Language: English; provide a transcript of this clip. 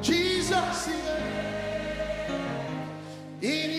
Jesus. In